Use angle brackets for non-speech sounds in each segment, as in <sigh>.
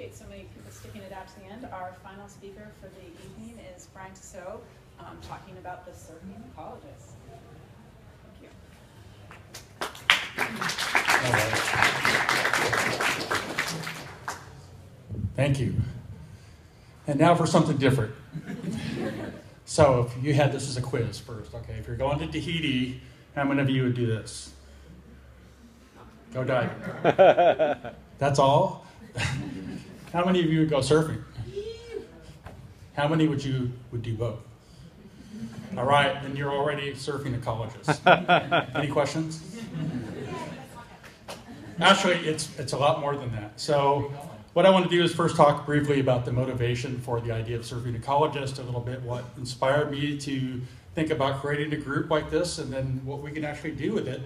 appreciate so many people sticking it out to the end. Our final speaker for the evening is Brian Tissot, um, talking about the surfing ecologist. Thank you. Thank you. And now for something different. <laughs> so if you had this as a quiz first, okay, if you're going to Tahiti, how many of you would do this? Go dive. <laughs> That's all? <laughs> How many of you would go surfing? How many would you would do both? All right, then you're already surfing ecologist. <laughs> Any questions? Actually, it's it's a lot more than that. So, what I want to do is first talk briefly about the motivation for the idea of surfing ecologist, a little bit what inspired me to think about creating a group like this, and then what we can actually do with it,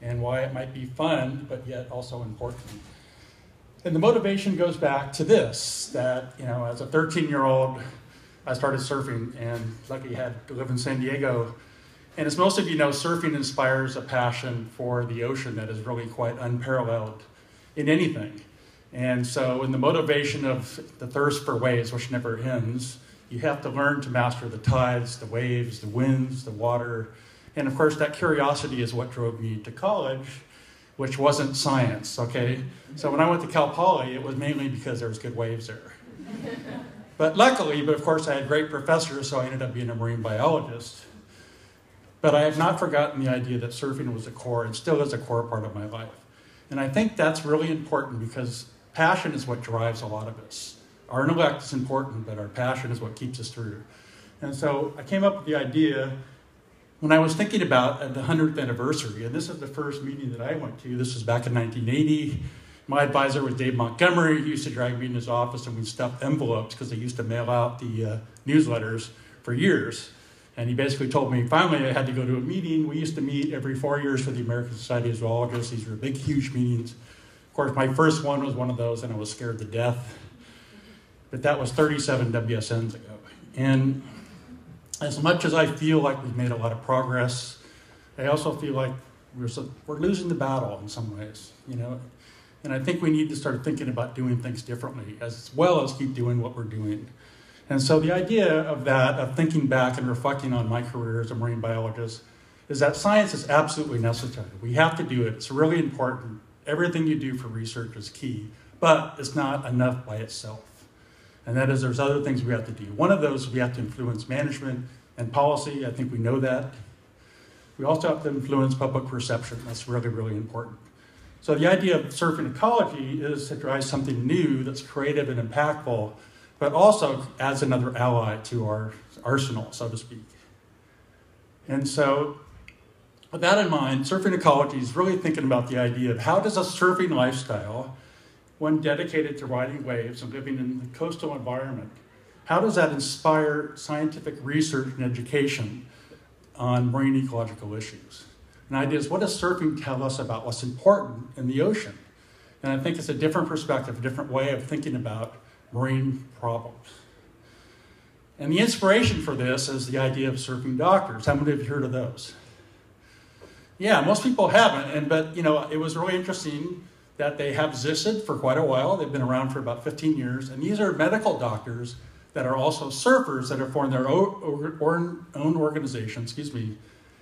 and why it might be fun but yet also important. And the motivation goes back to this that, you know, as a 13 year old, I started surfing and lucky had to live in San Diego. And as most of you know, surfing inspires a passion for the ocean that is really quite unparalleled in anything. And so, in the motivation of the thirst for waves, which never ends, you have to learn to master the tides, the waves, the winds, the water. And of course, that curiosity is what drove me to college which wasn't science, okay? So when I went to Cal Poly, it was mainly because there was good waves there. <laughs> But luckily, but of course I had great professors, so I ended up being a marine biologist. But I have not forgotten the idea that surfing was a core and still is a core part of my life. And I think that's really important because passion is what drives a lot of us. Our intellect is important, but our passion is what keeps us through. And so I came up with the idea when I was thinking about the 100th anniversary, and this is the first meeting that I went to, this was back in 1980. My advisor was Dave Montgomery. He used to drag me in his office and we'd stuff envelopes because they used to mail out the uh, newsletters for years. And he basically told me finally I had to go to a meeting. We used to meet every four years for the American Society of Zoologists. These were big, huge meetings. Of course, my first one was one of those, and I was scared to death. But that was 37 WSNs ago. And as much as I feel like we've made a lot of progress, I also feel like we're, we're losing the battle in some ways, you know. And I think we need to start thinking about doing things differently as well as keep doing what we're doing. And so the idea of that, of thinking back and reflecting on my career as a marine biologist, is that science is absolutely necessary. We have to do it. It's really important. Everything you do for research is key, but it's not enough by itself and that is there's other things we have to do. One of those, we have to influence management and policy. I think we know that. We also have to influence public perception. That's really, really important. So the idea of surfing ecology is to drive something new that's creative and impactful, but also adds another ally to our arsenal, so to speak. And so with that in mind, surfing ecology is really thinking about the idea of how does a surfing lifestyle one dedicated to riding waves and living in the coastal environment, how does that inspire scientific research and education on marine ecological issues? And idea is, what does surfing tell us about what's important in the ocean? And I think it's a different perspective, a different way of thinking about marine problems. And the inspiration for this is the idea of surfing doctors. How many of you heard of those? Yeah, most people haven't, and but you know, it was really interesting that they have existed for quite a while. They've been around for about 15 years. And these are medical doctors that are also surfers that have formed their own, own organization, excuse me,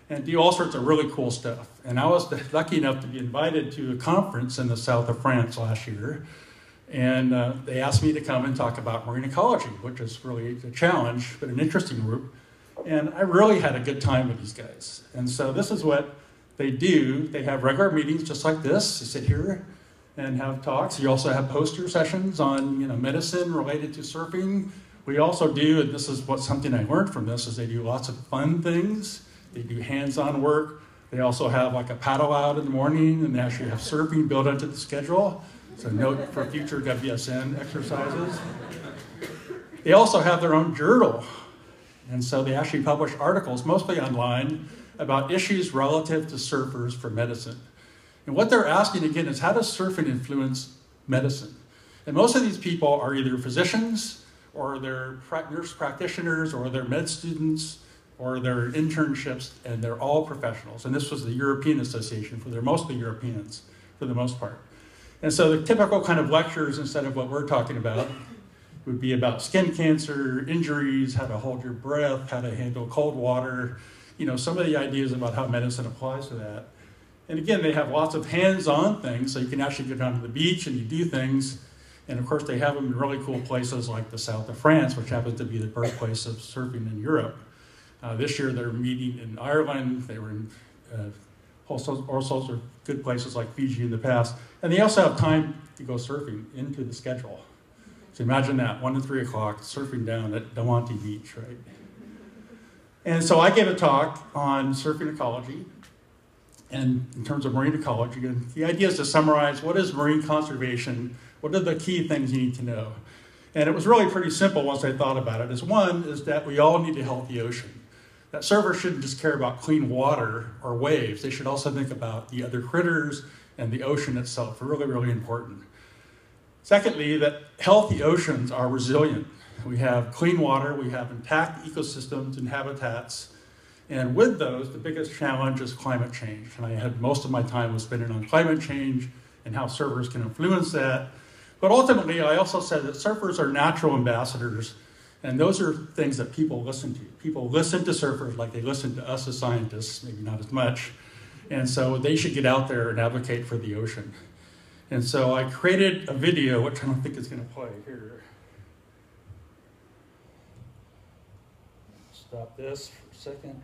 and do all sorts of really cool stuff. And I was <laughs> lucky enough to be invited to a conference in the south of France last year. And uh, they asked me to come and talk about marine ecology, which is really a challenge, but an interesting group. And I really had a good time with these guys. And so this is what they do. They have regular meetings just like this. They sit here and have talks. You also have poster sessions on you know medicine related to surfing. We also do, and this is what something I learned from this, is they do lots of fun things. They do hands-on work. They also have like a paddle out in the morning, and they actually have surfing built into the schedule. So note for future WSN exercises. They also have their own journal, and so they actually publish articles, mostly online, about issues relative to surfers for medicine. And what they're asking again is how does surfing influence medicine? And most of these people are either physicians or they're nurse practitioners or they're med students or they're internships and they're all professionals. And this was the European Association for they're mostly Europeans for the most part. And so the typical kind of lectures, instead of what we're talking about, would be about skin cancer, injuries, how to hold your breath, how to handle cold water, you know, some of the ideas about how medicine applies to that. And again, they have lots of hands-on things, so you can actually go down to the beach and you do things. And of course, they have them in really cool places like the south of France, which happens to be the birthplace of surfing in Europe. Uh, this year, they're meeting in Ireland. They were in uh, all, sorts, all sorts of good places like Fiji in the past. And they also have time to go surfing into the schedule. So imagine that, 1 to 3 o'clock, surfing down at Dawanti Beach, right? And so I gave a talk on surfing ecology and in terms of marine ecology. The idea is to summarize what is marine conservation, what are the key things you need to know. And it was really pretty simple once I thought about it. Is one is that we all need a healthy ocean. That surfers shouldn't just care about clean water or waves. They should also think about the other critters and the ocean itself. Really, really important. Secondly, that healthy oceans are resilient. We have clean water, we have intact ecosystems and habitats, and with those, the biggest challenge is climate change. And I had most of my time was spending on climate change and how surfers can influence that. But ultimately, I also said that surfers are natural ambassadors, and those are things that people listen to. People listen to surfers like they listen to us as scientists, maybe not as much. And so they should get out there and advocate for the ocean. And so I created a video, which I don't think is going to play here. Stop this for a second.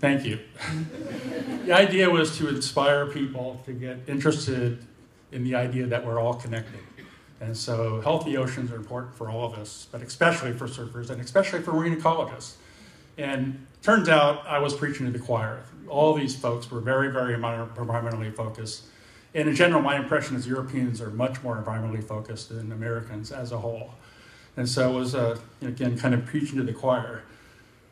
Thank you. the idea was to inspire people to get interested in the idea that we're all connected. And so healthy oceans are important for all of us, but especially for surfers and especially for marine ecologists. And turns out I was preaching to the choir. All these folks were very, very environmentally focused. And in general, my impression is Europeans are much more environmentally focused than Americans as a whole. And so it was, uh, again, kind of preaching to the choir.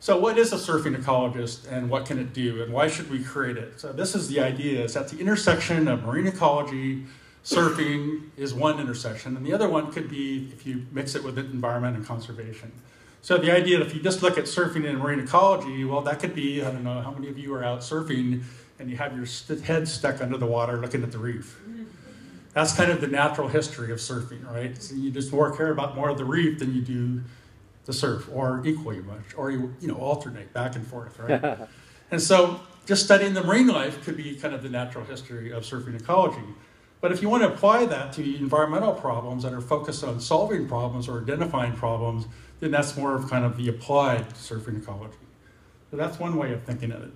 So what is a surfing ecologist and what can it do and why should we create it? So this is the idea, is at the intersection of marine ecology, surfing is one intersection, and the other one could be if you mix it with environment and conservation. So the idea, if you just look at surfing and marine ecology, well, that could be, I don't know, how many of you are out surfing and you have your head stuck under the water looking at the reef? That's kind of the natural history of surfing, right? So you just more care about more of the reef than you do the surf, or equally much, or you, you know alternate back and forth, right? <laughs> and so just studying the marine life could be kind of the natural history of surfing ecology. But if you want to apply that to environmental problems that are focused on solving problems or identifying problems, then that's more of kind of the applied surfing ecology. So that's one way of thinking of it.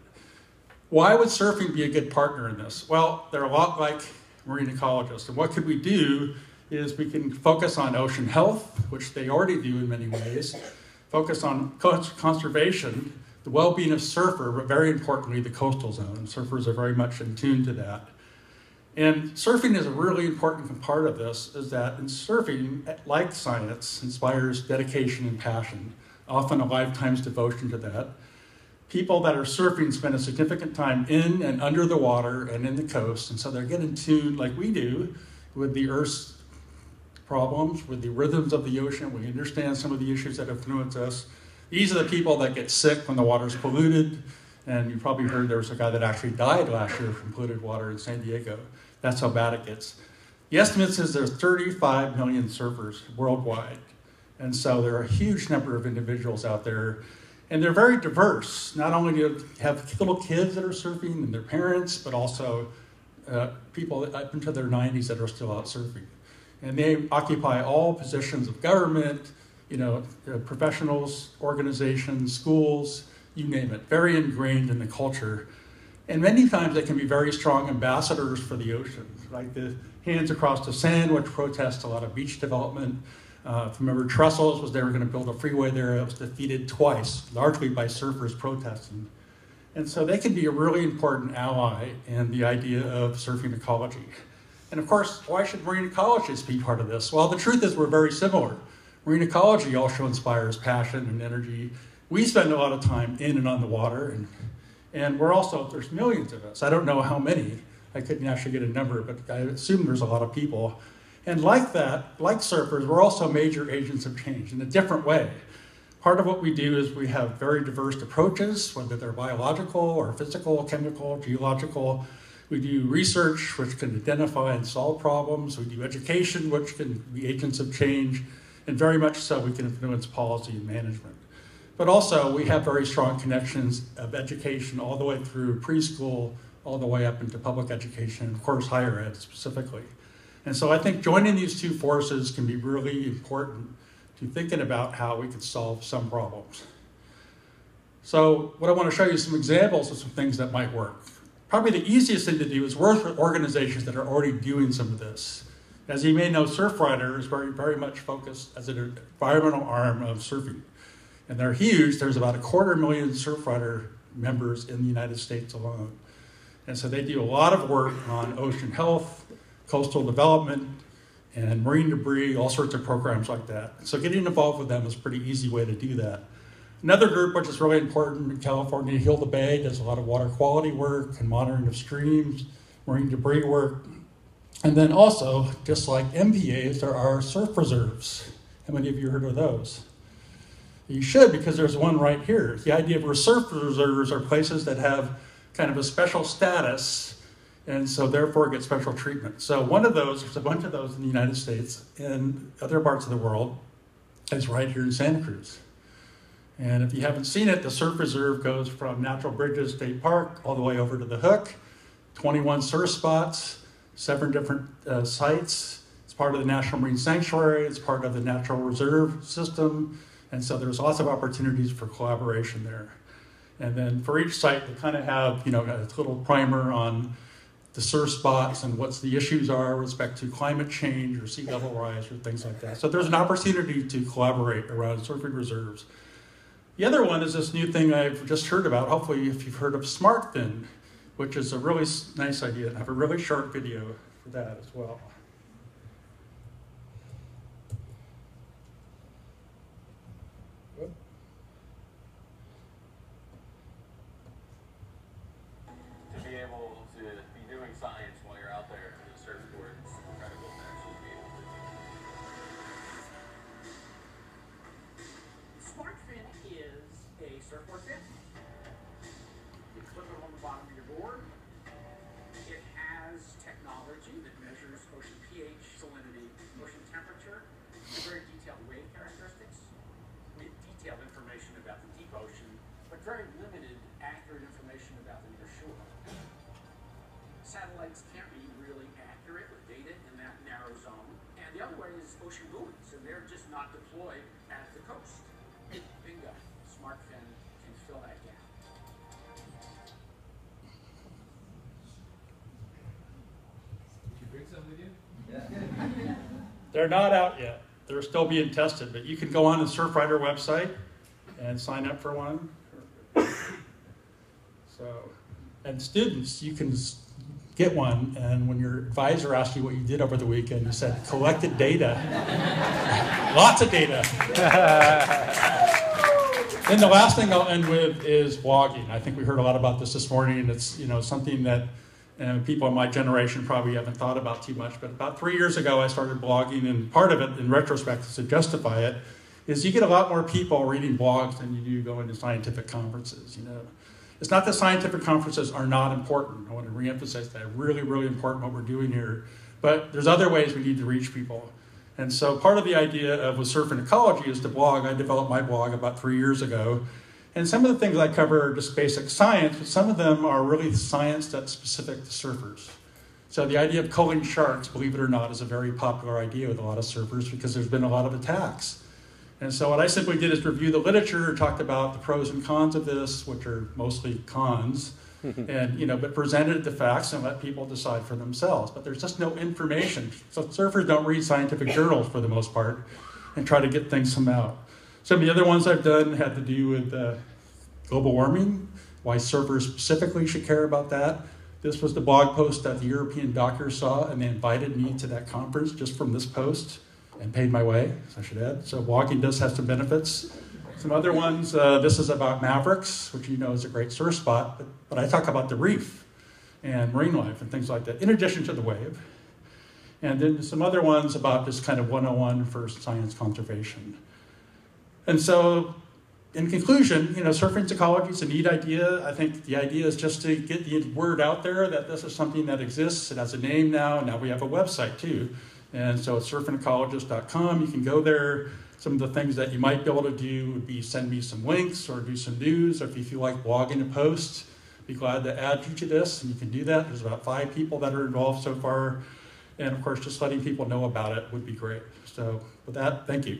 Why would surfing be a good partner in this? Well, they're a lot like marine ecologists. And what could we do is we can focus on ocean health, which they already do in many ways, focus on conservation, the well-being of surfer, but very importantly, the coastal zone. Surfers are very much in tune to that. And surfing is a really important part of this, is that in surfing, like science, inspires dedication and passion, often a lifetime's devotion to that. People that are surfing spend a significant time in and under the water and in the coast, and so they're getting tuned like we do with the Earth's problems, with the rhythms of the ocean. We understand some of the issues that influence us. These are the people that get sick when the water's polluted, and you probably heard there was a guy that actually died last year from polluted water in San Diego. That's how bad it gets. The estimate says there's 35 million surfers worldwide. And so there are a huge number of individuals out there. And they're very diverse. Not only do you have little kids that are surfing and their parents, but also uh, people up into their 90s that are still out surfing. And they occupy all positions of government, you know, uh, professionals, organizations, schools, you name it, very ingrained in the culture. And many times they can be very strong ambassadors for the ocean, like the Hands Across the Sand, which protests a lot of beach development. Uh, if you remember, Trestles was they were going to build a freeway there. It was defeated twice, largely by surfers protesting. And so they can be a really important ally in the idea of surfing ecology. And of course, why should marine ecologists be part of this? Well, the truth is we're very similar. Marine ecology also inspires passion and energy. We spend a lot of time in and on the water, and and we're also, there's millions of us. I don't know how many. I couldn't actually get a number, but I assume there's a lot of people. And like that, like surfers, we're also major agents of change in a different way. Part of what we do is we have very diverse approaches, whether they're biological or physical, chemical, geological. We do research, which can identify and solve problems. We do education, which can be agents of change. And very much so, we can influence policy and management. But also, we have very strong connections of education all the way through preschool, all the way up into public education, of course, higher ed specifically. And so I think joining these two forces can be really important to thinking about how we could solve some problems. So, what I want to show you some examples of some things that might work. Probably the easiest thing to do is work with organizations that are already doing some of this. As you may know, Surfrider is very, very much focused as an environmental arm of surfing and they're huge. There's about a quarter million Surfrider members in the United States alone. And so they do a lot of work on ocean health, coastal development, and marine debris, all sorts of programs like that. So getting involved with them is a pretty easy way to do that. Another group which is really important in California, Heal the Bay, does a lot of water quality work and monitoring of streams, marine debris work. And then also, just like MPAs, there are surf reserves. How many of you heard of those? You should because there's one right here. The idea of surf reserves are places that have kind of a special status and so therefore get special treatment. So one of those, there's a bunch of those in the United States and other parts of the world, is right here in Santa Cruz. And if you haven't seen it, the surf reserve goes from Natural Bridges State Park all the way over to the Hook, 21 surf spots, seven different uh, sites. It's part of the National Marine Sanctuary, it's part of the Natural Reserve System, and so there's lots of opportunities for collaboration there. And then for each site, they kind of have, you know, a little primer on the surf spots and what the issues are with respect to climate change or sea level rise or things like that. So there's an opportunity to collaborate around surfing reserves. The other one is this new thing I've just heard about. Hopefully, if you've heard of SmartFin, which is a really nice idea. I have a really short video for that as well. Satellites can't be really accurate with data in that narrow zone. And the other way is ocean buoys, and they're just not deployed at the coast. Bingo. SmartFin can fill that gap. Did you bring some with you? Yeah. <laughs> They're not out yet. They're still being tested, but you can go on the Surfrider website and sign up for one. So, and students, you can get one, and when your advisor asked you what you did over the weekend, you said collected data. <laughs> Lots of data. <laughs> and the last thing I'll end with is blogging. I think we heard a lot about this this morning, and it's you know something that uh, people in my generation probably haven't thought about too much. But about three years ago, I started blogging, and part of it, in retrospect, to justify it, is you get a lot more people reading blogs than you do going to scientific conferences. You know, it's not that scientific conferences are not important. I want to reemphasize that. Really, really important what we're doing here. But there's other ways we need to reach people. And so part of the idea of with surf and ecology is to blog. I developed my blog about three years ago. And some of the things I cover are just basic science, but some of them are really science that's specific to surfers. So the idea of culling sharks, believe it or not, is a very popular idea with a lot of surfers because there's been a lot of attacks. And so what I simply did is review the literature, talked about the pros and cons of this, which are mostly cons, and you know, but presented the facts and let people decide for themselves. But there's just no information. So surfers don't read scientific journals for the most part, and try to get things from out. Some of the other ones I've done had to do with uh, global warming, why surfers specifically should care about that. This was the blog post that the European doctors saw, and they invited me to that conference just from this post and paid my way, I should add. So walking does have some benefits. Some other ones, uh, this is about Mavericks, which you know is a great surf spot, but, but I talk about the reef and marine life and things like that, in addition to the wave. And then some other ones about just kind of 101 for science conservation. And so, in conclusion, you know, surfing ecology is a neat idea. I think the idea is just to get the word out there that this is something that exists. It has a name now. Now we have a website too. And so it's surfingecologist.com. You can go there. Some of the things that you might be able to do would be send me some links or do some news. Or if you feel like blogging a post, be glad to add you to this. And you can do that. There's about five people that are involved so far. And of course, just letting people know about it would be great. So with that, thank you.